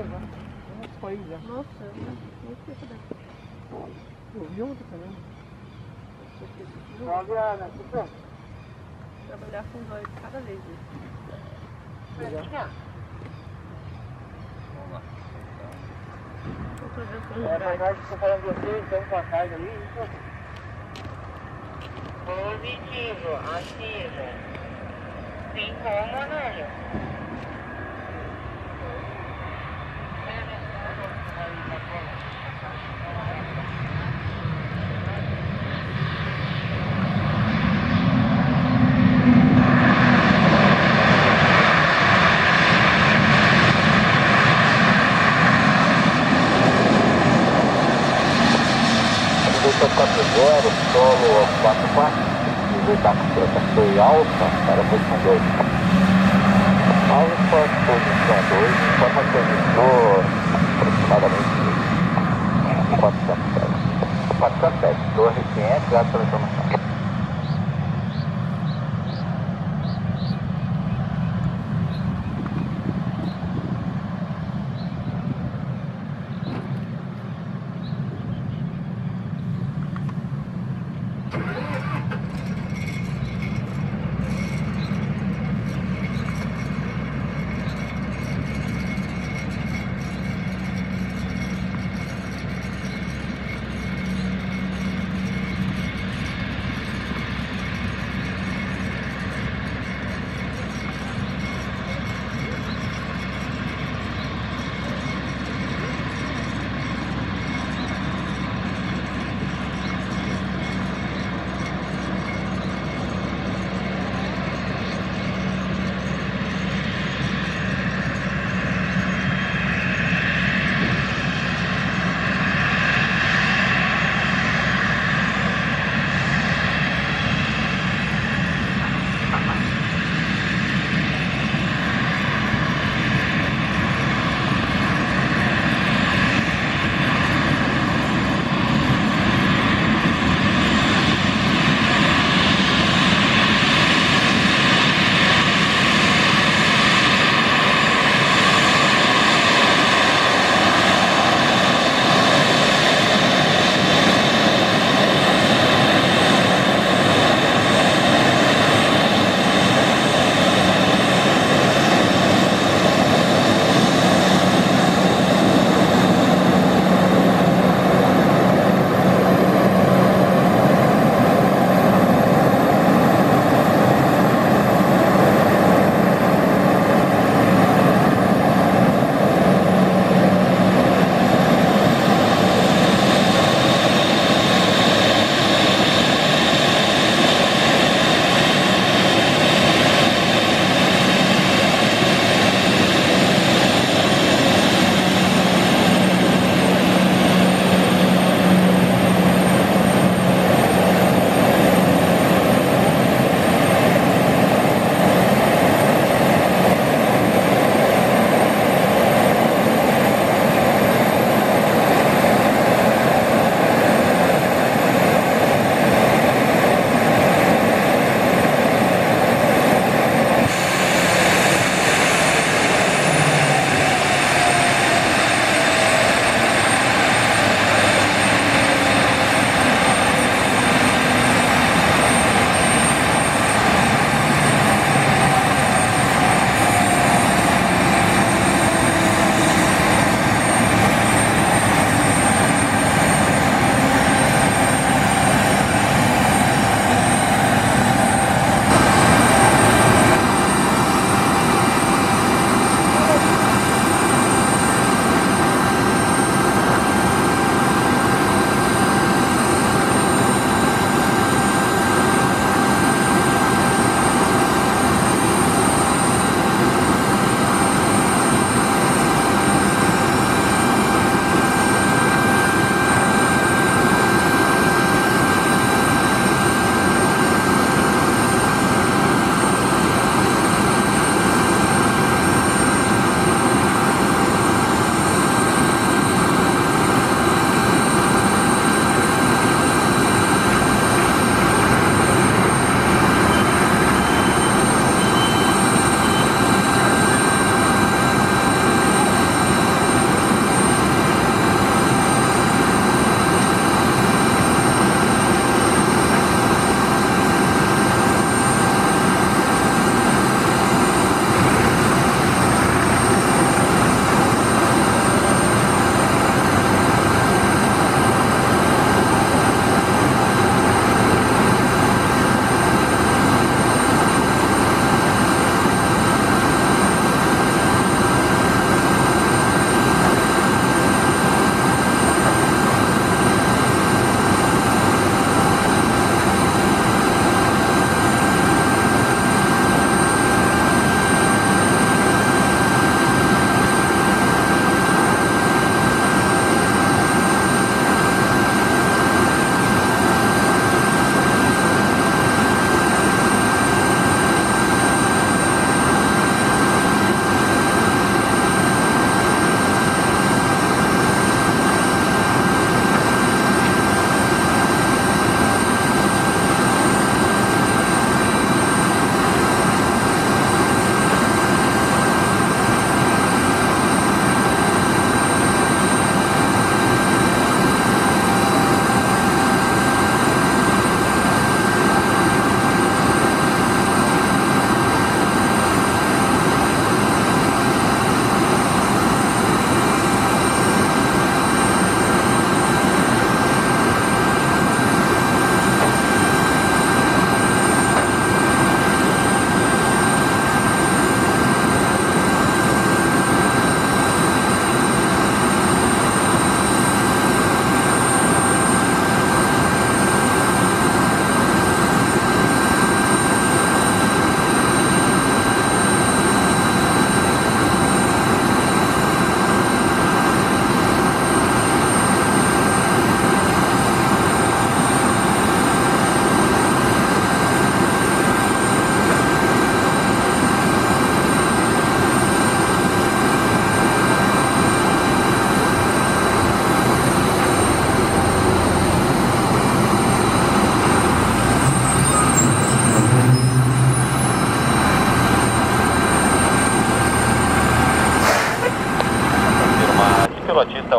Já. Nossa, eu não sei saber. Eu vi ontem também. Trabalhar com dois cada vez. com É, os mas nós estamos falando de vocês, estamos com a carga ali. Positivo, ativo. Tem como, né? 40, solo 44, direita foi alta, para posição 2. Alfa, posição 2, informação de dor, aproximadamente 407. 407, torre 500, graças pela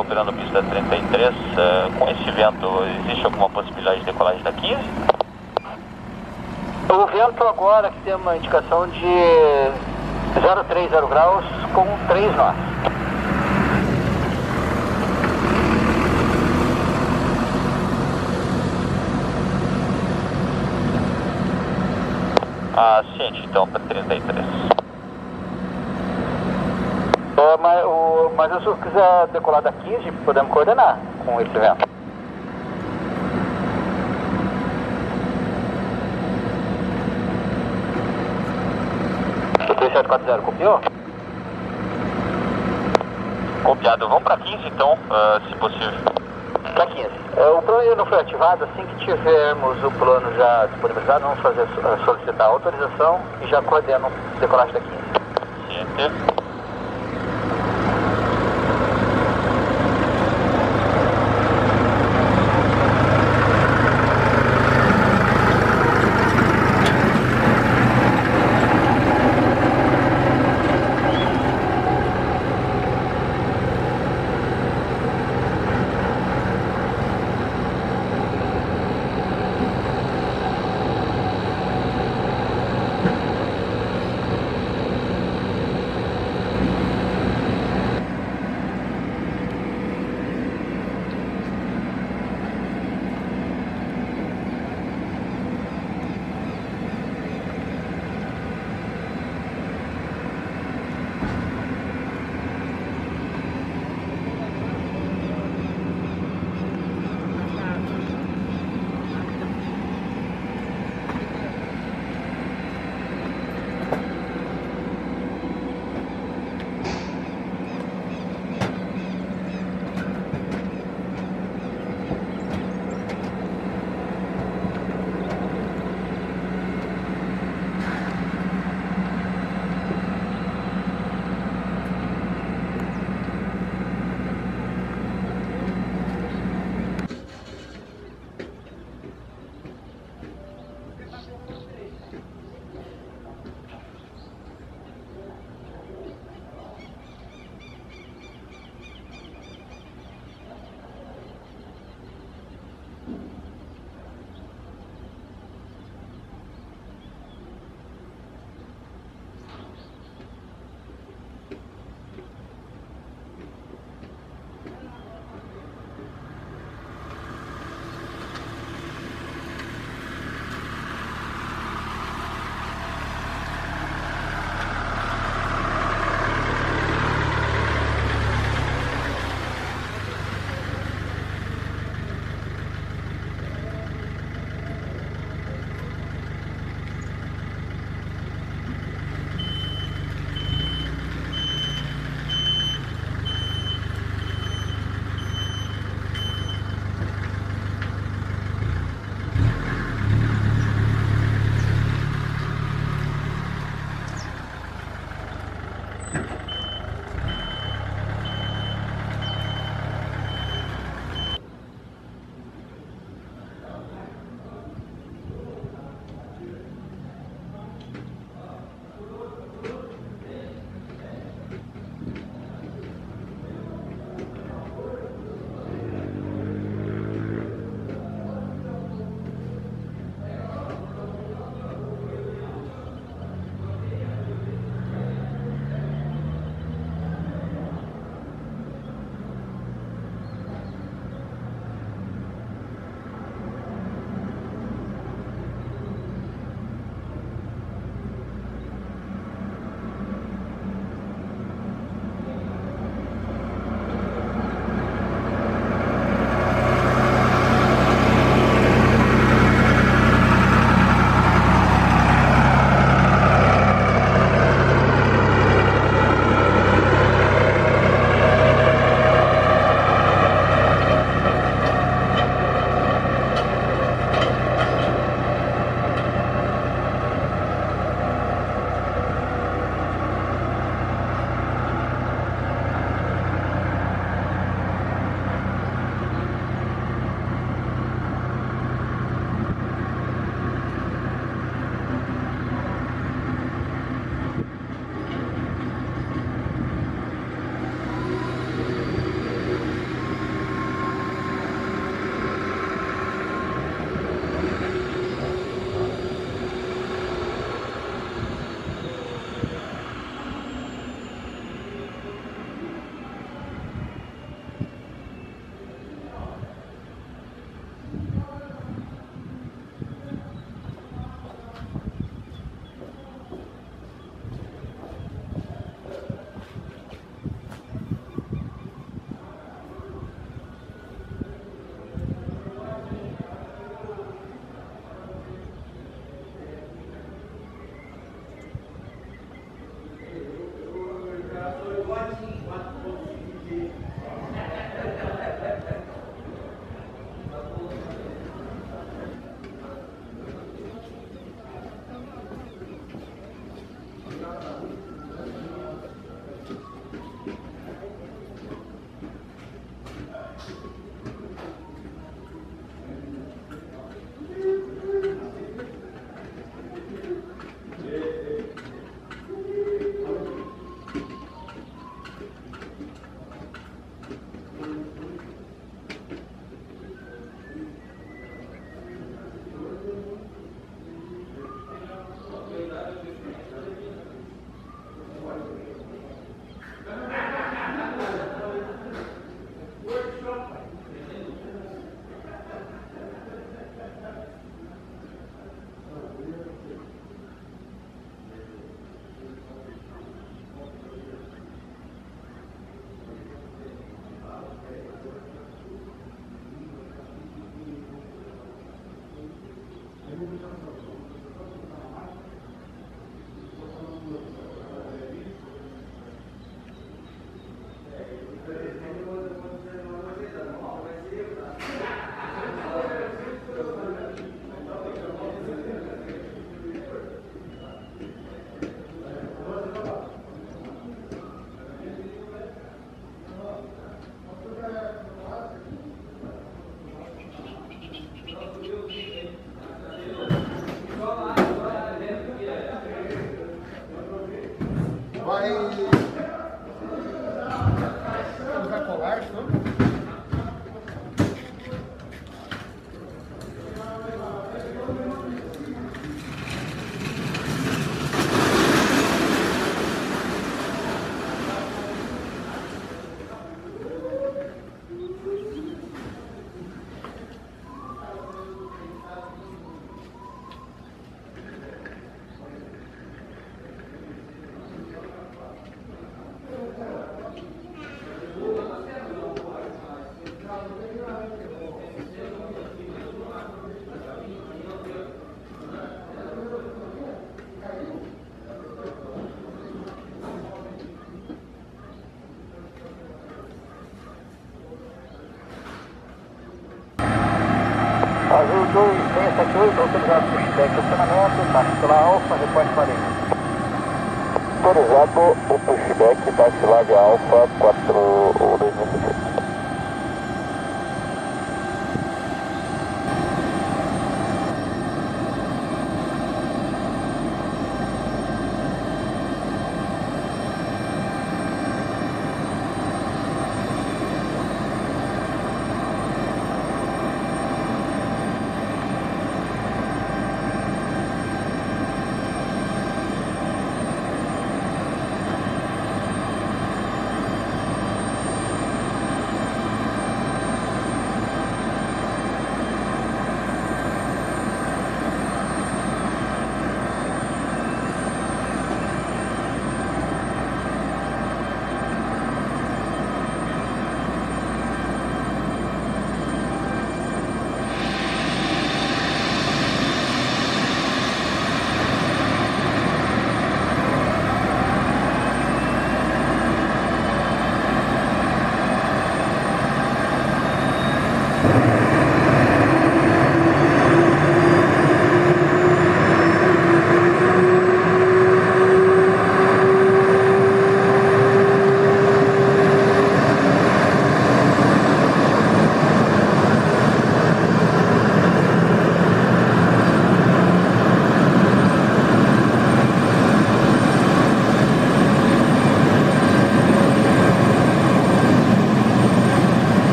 operando pista 33. eh, com esse vento, existe alguma possibilidade de decolagem da 15? O vento agora que tem uma indicação de 030 graus com 3 nós. Ascende então para 33. É, mas, o, mas se o quiser decolar da 15, podemos coordenar com esse vento. O 3740, copiou? Copiado, vamos para 15 então, eh, se possível. Para 15. É, o plano não foi ativado, assim que tivermos o plano já disponibilizado, vamos fazer, solicitar a autorização e já coordenam decolagem da 15. Ciente. 78, autorizado feedback taxi Taxila Alfa, reporte parede. Autorizado o pushback Taxila Alfa 4 2016.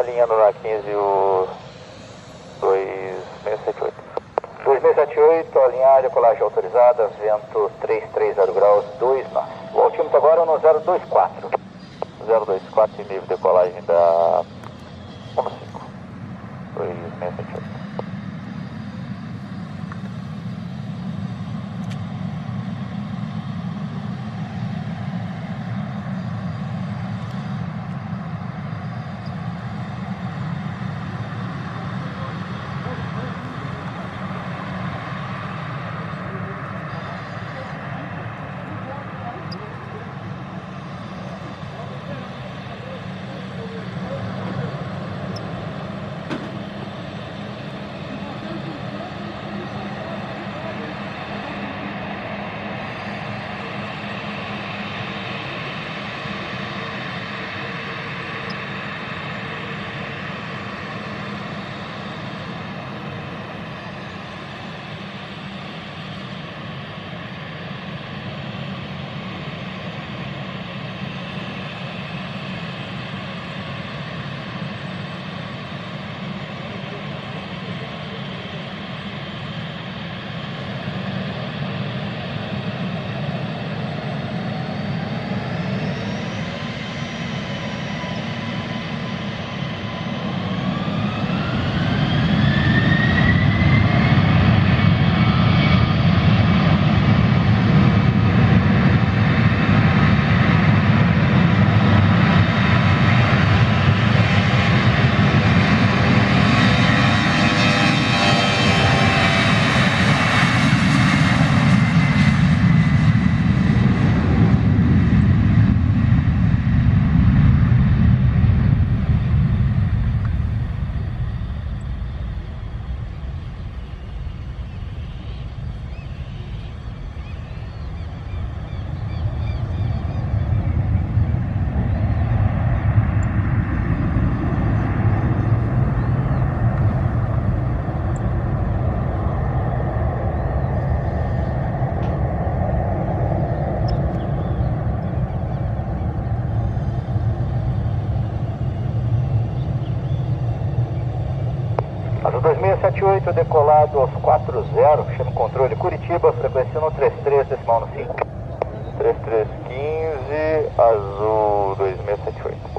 alinhando na 15 o 2678. 2678, alinhada, colagem autorizada, vento 330 graus, 2 nós. O altímetro agora é no 024. 024 nível de colagem da 15. 2678. 2678, decolado aos 40, chama controle Curitiba, frequência no 33, decimal no 5. 3315, azul 2678, boa.